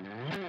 Mm-hmm.